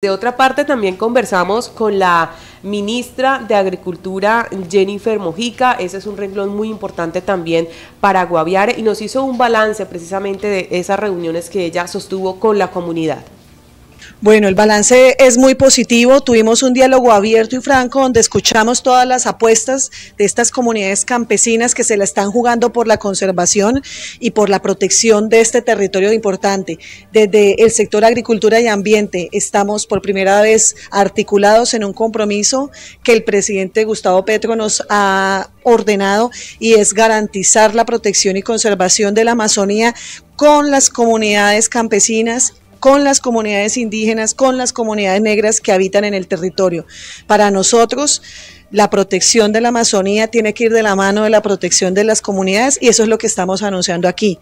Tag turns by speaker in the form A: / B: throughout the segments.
A: De otra parte, también conversamos con la ministra de Agricultura, Jennifer Mojica. Ese es un renglón muy importante también para Guaviare y nos hizo un balance precisamente de esas reuniones que ella sostuvo con la comunidad.
B: Bueno, el balance es muy positivo. Tuvimos un diálogo abierto y franco donde escuchamos todas las apuestas de estas comunidades campesinas que se la están jugando por la conservación y por la protección de este territorio importante. Desde el sector agricultura y ambiente estamos por primera vez articulados en un compromiso que el presidente Gustavo Petro nos ha ordenado y es garantizar la protección y conservación de la Amazonía con las comunidades campesinas con las comunidades indígenas, con las comunidades negras que habitan en el territorio. Para nosotros, la protección de la Amazonía tiene que ir de la mano de la protección de las comunidades y eso es lo que estamos anunciando aquí.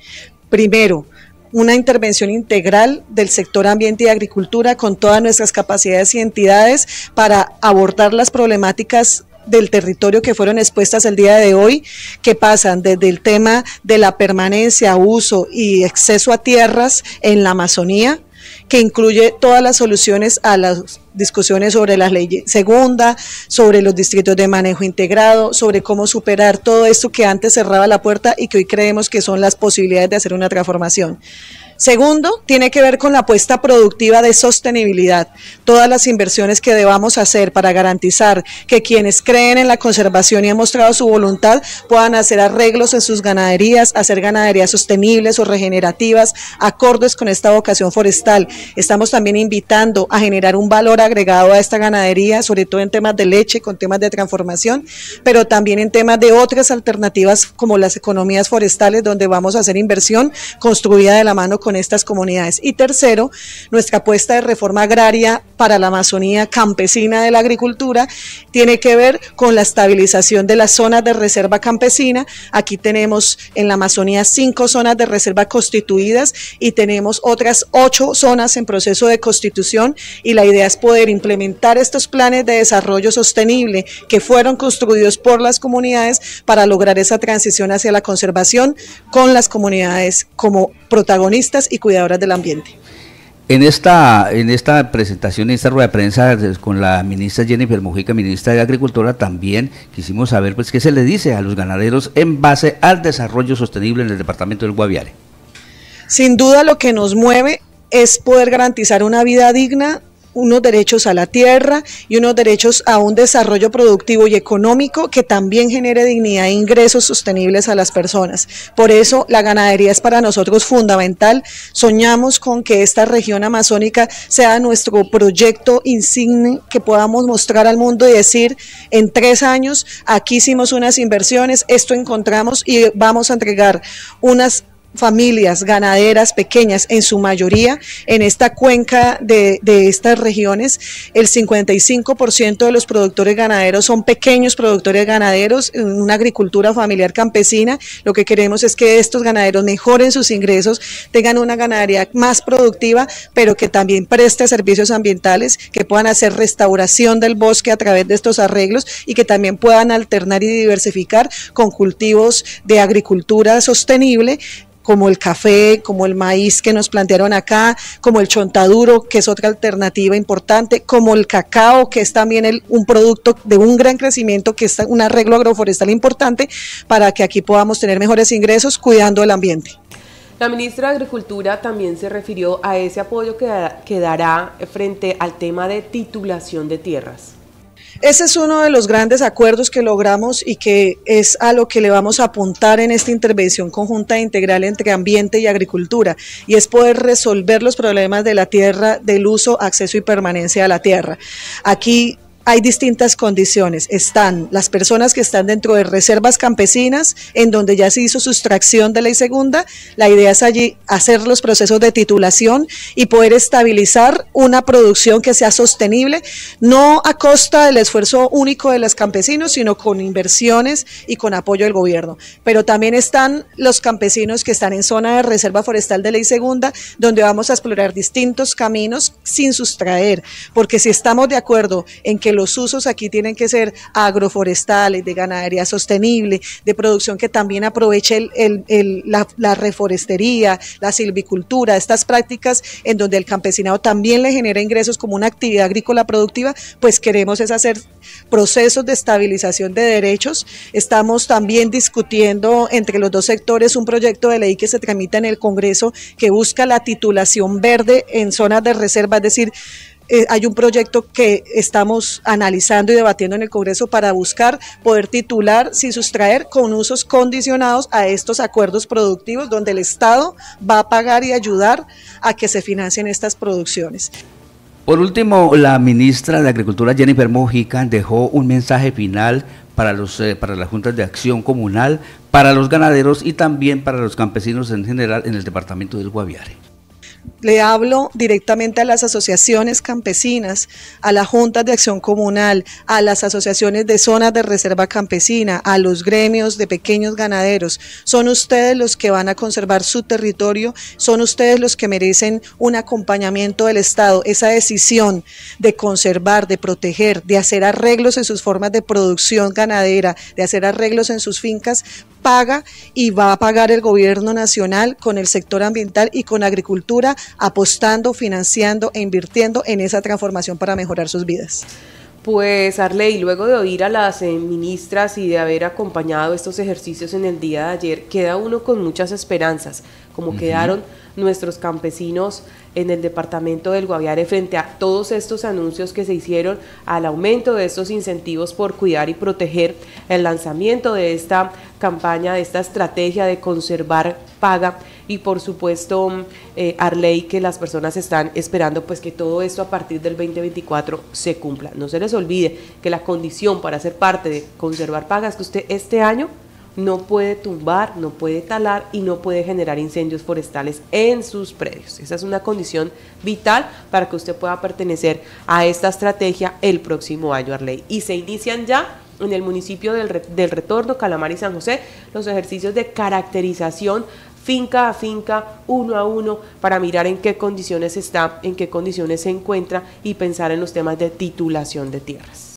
B: Primero, una intervención integral del sector ambiente y agricultura con todas nuestras capacidades y entidades para abordar las problemáticas del territorio que fueron expuestas el día de hoy, que pasan desde el tema de la permanencia, uso y acceso a tierras en la Amazonía, que incluye todas las soluciones a las discusiones sobre la ley segunda, sobre los distritos de manejo integrado, sobre cómo superar todo esto que antes cerraba la puerta y que hoy creemos que son las posibilidades de hacer una transformación. Segundo, tiene que ver con la apuesta productiva de sostenibilidad. Todas las inversiones que debamos hacer para garantizar que quienes creen en la conservación y han mostrado su voluntad puedan hacer arreglos en sus ganaderías, hacer ganaderías sostenibles o regenerativas, acordes con esta vocación forestal. Estamos también invitando a generar un valor agregado a esta ganadería, sobre todo en temas de leche, con temas de transformación, pero también en temas de otras alternativas como las economías forestales, donde vamos a hacer inversión construida de la mano con estas comunidades. Y tercero, nuestra apuesta de reforma agraria para la Amazonía campesina de la agricultura tiene que ver con la estabilización de las zonas de reserva campesina. Aquí tenemos en la Amazonía cinco zonas de reserva constituidas y tenemos otras ocho zonas en proceso de constitución y la idea es poder implementar estos planes de desarrollo sostenible que fueron construidos por las comunidades para lograr esa transición hacia la conservación con las comunidades como protagonistas y cuidadoras del ambiente.
C: En esta, en esta presentación, en esta rueda de prensa con la ministra Jennifer Mujica, ministra de Agricultura, también quisimos saber pues qué se le dice a los ganaderos en base al desarrollo sostenible en el departamento del Guaviare.
B: Sin duda lo que nos mueve es poder garantizar una vida digna unos derechos a la tierra y unos derechos a un desarrollo productivo y económico que también genere dignidad e ingresos sostenibles a las personas. Por eso la ganadería es para nosotros fundamental. Soñamos con que esta región amazónica sea nuestro proyecto insigne que podamos mostrar al mundo y decir en tres años aquí hicimos unas inversiones, esto encontramos y vamos a entregar unas familias ganaderas pequeñas, en su mayoría en esta cuenca de, estas regiones. El 55% de los productores ganaderos son pequeños productores ganaderos en una agricultura familiar campesina. Lo que queremos es que estos ganaderos mejoren sus ingresos, tengan una ganadería más productiva, pero que también preste servicios ambientales, que puedan hacer restauración del bosque a través de estos arreglos y que también puedan alternar y diversificar con cultivos de agricultura sostenible como el café, como el maíz que nos plantearon acá, como el chontaduro, que es otra alternativa importante, como el cacao, que es también un producto de un gran crecimiento, que es un arreglo agroforestal importante para que aquí podamos tener mejores ingresos cuidando el ambiente.
A: La ministra de Agricultura también se refirió a ese apoyo que dará frente al tema de titulación de tierras.
B: Ese es uno de los grandes acuerdos que logramos y que es a lo que le vamos a apuntar en esta intervención conjunta e integral entre ambiente y agricultura, y es poder resolver los problemas de la tierra, del uso, acceso y permanencia a la tierra. Aquí hay distintas condiciones. Están las personas que están dentro de reservas campesinas, en donde ya se hizo sustracción de ley segunda. La idea es allí hacer los procesos de titulación y poder estabilizar una producción que sea sostenible, no a costa del esfuerzo único de los campesinos, sino con inversiones y con apoyo del gobierno. Pero también están los campesinos que están en zona de reserva forestal de ley segunda, donde vamos a explorar distintos caminos sin sustraer, porque si estamos de acuerdo en que los usos aquí tienen que ser agroforestales, de ganadería sostenible, de producción que también aproveche la, reforestería, la silvicultura, estas prácticas en donde el campesinado también le genera ingresos como una actividad agrícola productiva, pues queremos es hacer procesos de estabilización de derechos. Estamos también discutiendo entre los dos sectores un proyecto de ley que se tramita en el Congreso que busca la titulación verde en zonas de reserva, es decir, eh, hay un proyecto que estamos analizando y debatiendo en el Congreso para buscar poder titular sin sustraer con usos condicionados a estos acuerdos productivos donde el Estado va a pagar y ayudar a que se financien estas producciones.
C: Por último, la ministra de Agricultura Jennifer Mojica dejó un mensaje final para, los, eh, para las juntas de acción comunal, para los ganaderos y también para los campesinos en general en el departamento del Guaviare
B: le hablo directamente a las asociaciones campesinas, a las juntas de acción comunal, a las asociaciones de zonas de reserva campesina, a los gremios de pequeños ganaderos. Son ustedes los que van a conservar su territorio, son ustedes los que merecen un acompañamiento del Estado. Esa decisión de conservar, de proteger, de hacer arreglos en sus formas de producción ganadera, de hacer arreglos en sus fincas, paga y va a pagar el gobierno nacional con el sector ambiental y con agricultura, apostando, financiando e invirtiendo en esa transformación para mejorar sus vidas.
A: Pues Arley, luego de oír a las eh, ministras y de haber acompañado estos ejercicios en el día de ayer, queda uno con muchas esperanzas, como quedaron nuestros campesinos en el departamento del Guaviare frente a todos estos anuncios que se hicieron al aumento de estos incentivos por cuidar y proteger el lanzamiento de esta campaña, de esta estrategia de conservar paga y por supuesto eh, Arley que las personas están esperando pues que todo esto a partir del 2024 se cumpla. No se les olvide que la condición para ser parte de conservar paga es que usted este año no puede tumbar, no puede talar y no puede generar incendios forestales en sus predios. Esa es una condición vital para que usted pueda pertenecer a esta estrategia el próximo año, Arley. Y se inician ya en el municipio del, del Retorno, Calamar y San José, los ejercicios de caracterización finca a finca, uno a uno, para mirar en qué condiciones está, en qué condiciones se encuentra y pensar en los temas de titulación de tierras.